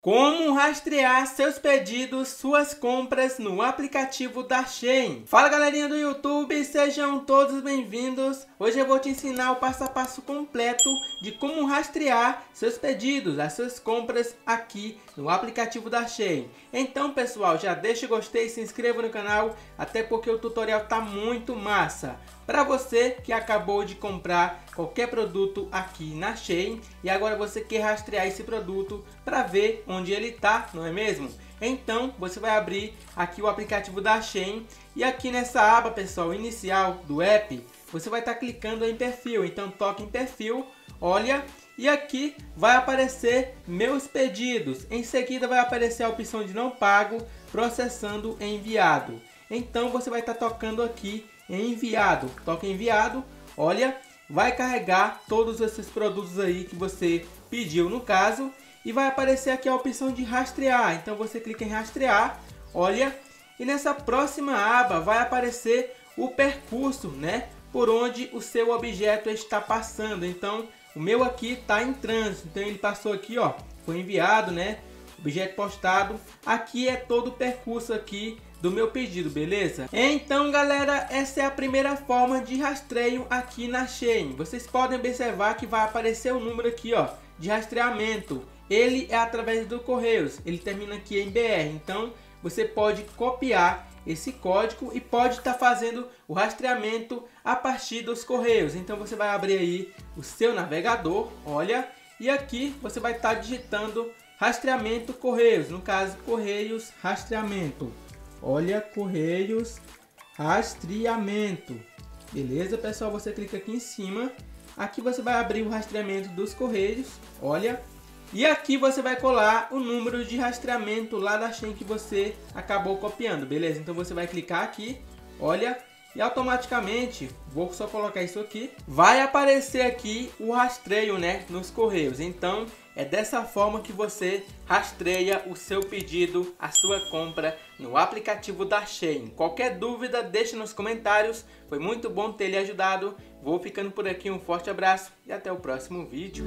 Como rastrear seus pedidos, suas compras no aplicativo da Shein. Fala galerinha do YouTube, sejam todos bem-vindos. Hoje eu vou te ensinar o passo a passo completo de como rastrear seus pedidos, as suas compras aqui no aplicativo da Shein. Então pessoal, já deixa o gostei, se inscreva no canal, até porque o tutorial tá muito massa. Para você que acabou de comprar qualquer produto aqui na Shein e agora você quer rastrear esse produto para ver onde ele está, não é mesmo? Então você vai abrir aqui o aplicativo da Shein e aqui nessa aba pessoal inicial do app você vai estar tá clicando em perfil, então toque em perfil, olha e aqui vai aparecer meus pedidos. Em seguida vai aparecer a opção de não pago, processando enviado. Então você vai estar tá tocando aqui enviado. Toca enviado, olha, vai carregar todos esses produtos aí que você pediu no caso e vai aparecer aqui a opção de rastrear. Então você clica em rastrear, olha, e nessa próxima aba vai aparecer o percurso, né, por onde o seu objeto está passando. Então o meu aqui está em trânsito, então ele passou aqui, ó, foi enviado, né, objeto postado. Aqui é todo o percurso aqui do meu pedido, beleza? Então, galera, essa é a primeira forma de rastreio aqui na Shein. Vocês podem observar que vai aparecer o número aqui, ó, de rastreamento. Ele é através do Correios, ele termina aqui em BR. Então, você pode copiar esse código e pode estar tá fazendo o rastreamento a partir dos Correios. Então, você vai abrir aí o seu navegador, olha, e aqui você vai estar tá digitando rastreamento Correios, no caso Correios rastreamento. Olha, Correios, rastreamento. Beleza, pessoal? Você clica aqui em cima. Aqui você vai abrir o rastreamento dos Correios. Olha. E aqui você vai colar o número de rastreamento lá da Shen que você acabou copiando, beleza? Então você vai clicar aqui, olha, e automaticamente, vou só colocar isso aqui, vai aparecer aqui o rastreio, né, nos correios. Então, é dessa forma que você rastreia o seu pedido, a sua compra no aplicativo da Shein. Qualquer dúvida, deixe nos comentários. Foi muito bom ter lhe ajudado. Vou ficando por aqui, um forte abraço e até o próximo vídeo.